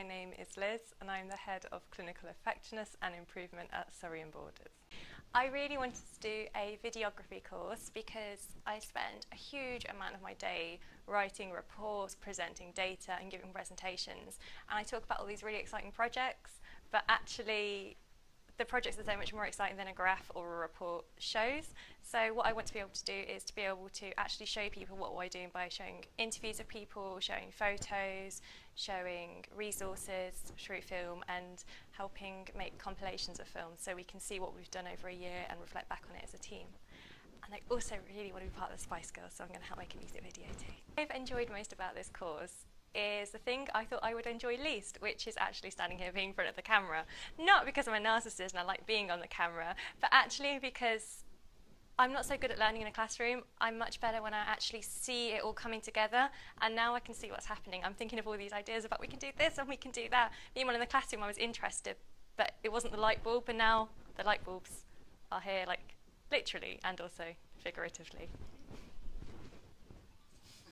my name is Liz and I'm the Head of Clinical Effectiveness and Improvement at Surrey and Borders. I really wanted to do a videography course because I spend a huge amount of my day writing reports, presenting data and giving presentations and I talk about all these really exciting projects but actually the projects are so much more exciting than a graph or a report shows. So what I want to be able to do is to be able to actually show people what we're doing by showing interviews of people, showing photos, showing resources through film and helping make compilations of films so we can see what we've done over a year and reflect back on it as a team. And I also really want to be part of the Spice Girls, so I'm going to help make a music video too. I've enjoyed most about this course is the thing I thought I would enjoy least, which is actually standing here being in front of the camera. Not because I'm a narcissist and I like being on the camera, but actually because I'm not so good at learning in a classroom. I'm much better when I actually see it all coming together, and now I can see what's happening. I'm thinking of all these ideas about we can do this and we can do that. Meanwhile, in the classroom, I was interested, but it wasn't the light bulb, and now the light bulbs are here, like literally and also figuratively.